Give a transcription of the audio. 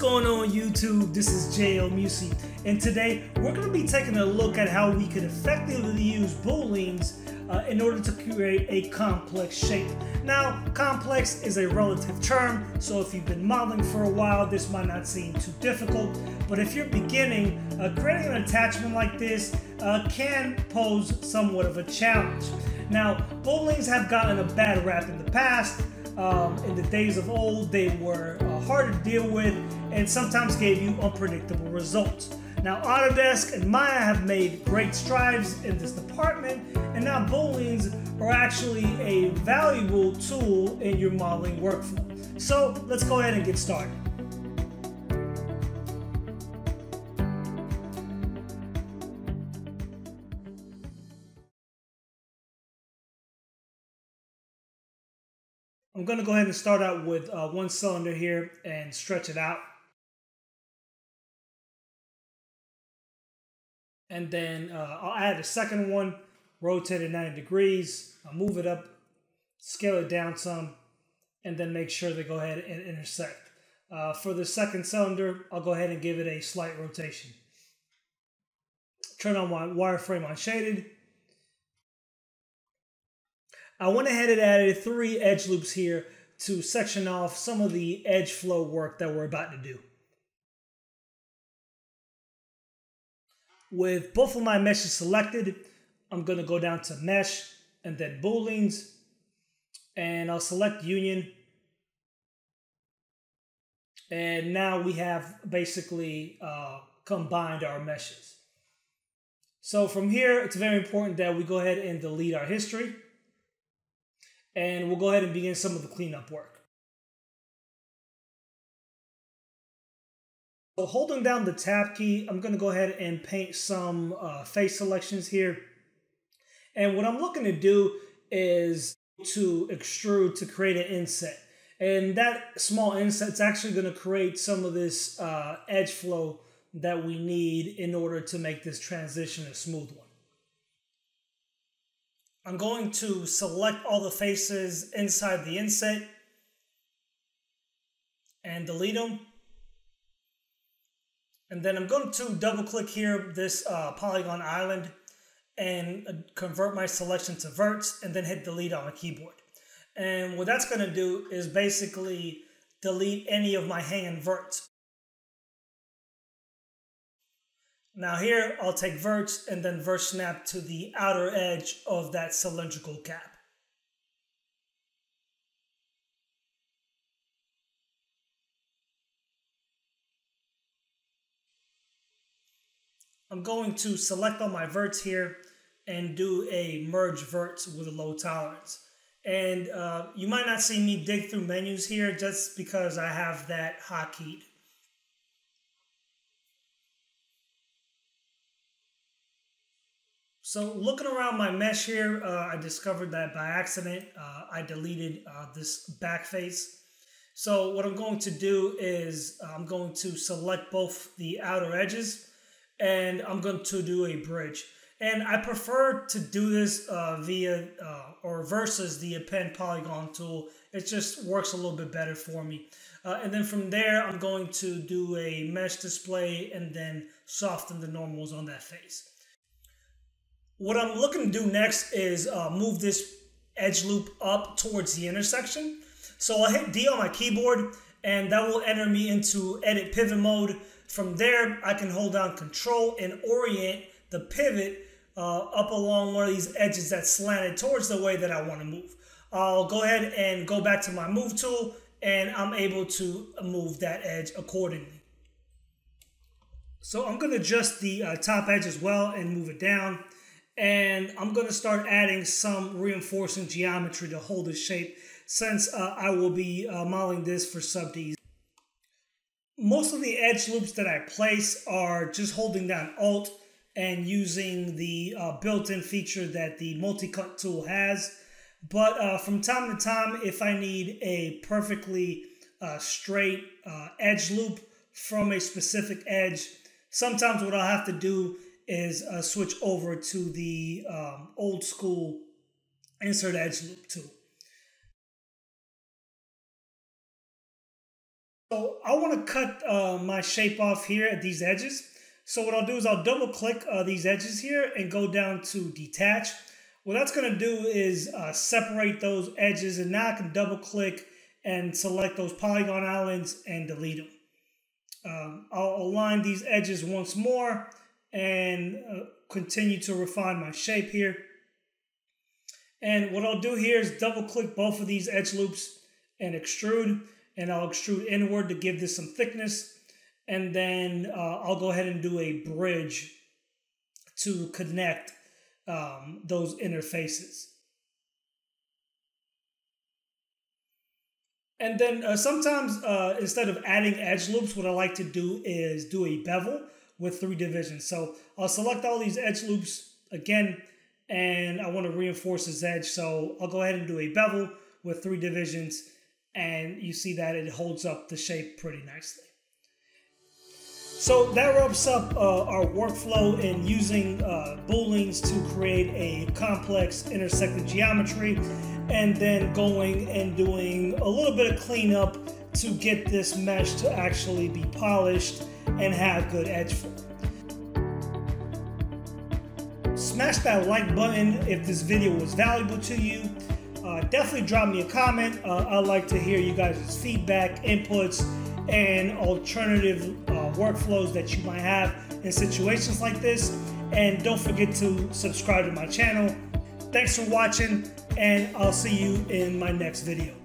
going on YouTube? This is JL Mussi, and today we're going to be taking a look at how we could effectively use booleans uh, in order to create a complex shape. Now, complex is a relative term, so if you've been modeling for a while, this might not seem too difficult, but if you're beginning, uh, creating an attachment like this uh, can pose somewhat of a challenge. Now, booleans have gotten a bad rap in the past, um, in the days of old, they were uh, hard to deal with and sometimes gave you unpredictable results. Now, Autodesk and Maya have made great strides in this department, and now booleans are actually a valuable tool in your modeling workflow. So let's go ahead and get started. I'm going to go ahead and start out with uh, one cylinder here and stretch it out. And then uh, I'll add a second one, rotate it 90 degrees, I'll move it up, scale it down some, and then make sure they go ahead and intersect. Uh, for the second cylinder, I'll go ahead and give it a slight rotation. Turn on my wireframe on shaded I went ahead and added three edge loops here to section off some of the edge flow work that we're about to do. With both of my meshes selected, I'm going to go down to mesh and then booleans and I'll select union. And now we have basically uh, combined our meshes. So from here, it's very important that we go ahead and delete our history and we'll go ahead and begin some of the cleanup work. So holding down the tab key, I'm going to go ahead and paint some uh, face selections here. And what I'm looking to do is to extrude to create an inset. And that small inset is actually going to create some of this uh, edge flow that we need in order to make this transition a smooth one. I'm going to select all the faces inside the inset and delete them. And then I'm going to double click here this uh, polygon island and uh, convert my selection to verts and then hit delete on the keyboard. And what that's going to do is basically delete any of my hanging verts. Now here, I'll take verts and then vert snap to the outer edge of that cylindrical cap. I'm going to select all my verts here and do a merge verts with a low tolerance. And uh, you might not see me dig through menus here just because I have that hotkeyed. So looking around my mesh here, uh, I discovered that by accident, uh, I deleted uh, this back face. So what I'm going to do is uh, I'm going to select both the outer edges and I'm going to do a bridge. And I prefer to do this uh, via uh, or versus the append polygon tool. It just works a little bit better for me. and then from there, I'm going to do a mesh display and then soften the normals on that face. What I'm looking to do next is uh, move this edge loop up towards the intersection. So I'll hit D on my keyboard and that will enter me into edit pivot mode. From there, I can hold down control and orient the pivot uh, up along one of these edges that's slanted towards the way that I want to move. I'll go ahead and go back to my move tool and I'm able to move that edge accordingly. So I'm going to adjust the uh, top edge as well and move it down and I'm going to start adding some reinforcing geometry to hold the shape since uh, I will be uh, modeling this for sub Ds. Most of the edge loops that I place are just holding down Alt and using the uh, built-in feature that the multi-cut tool has. But uh, from time to time, if I need a perfectly uh, straight uh, edge loop from a specific edge, sometimes what I'll have to do is uh, switch over to the um, old school insert edge loop tool. So I want to cut uh, my shape off here at these edges. So what I'll do is I'll double click uh, these edges here and go down to detach. What that's going to do is uh, separate those edges and now I can double click and select those polygon islands and delete them. Um, I'll align these edges once more and uh, continue to refine my shape here. And what I'll do here is double click both of these edge loops and extrude and I'll extrude inward to give this some thickness. And then uh, I'll go ahead and do a bridge to connect um, those interfaces. And then uh, sometimes uh, instead of adding edge loops, what I like to do is do a bevel with three divisions. So I'll select all these edge loops again, and I want to reinforce this edge. So I'll go ahead and do a bevel with three divisions and you see that it holds up the shape pretty nicely. So that wraps up uh, our workflow in using uh, booleans to create a complex intersected geometry and then going and doing a little bit of cleanup to get this mesh to actually be polished and have good edge flow. Smash that like button if this video was valuable to you uh, definitely drop me a comment. Uh, I'd like to hear you guys' feedback, inputs, and alternative uh, workflows that you might have in situations like this. And don't forget to subscribe to my channel. Thanks for watching, and I'll see you in my next video.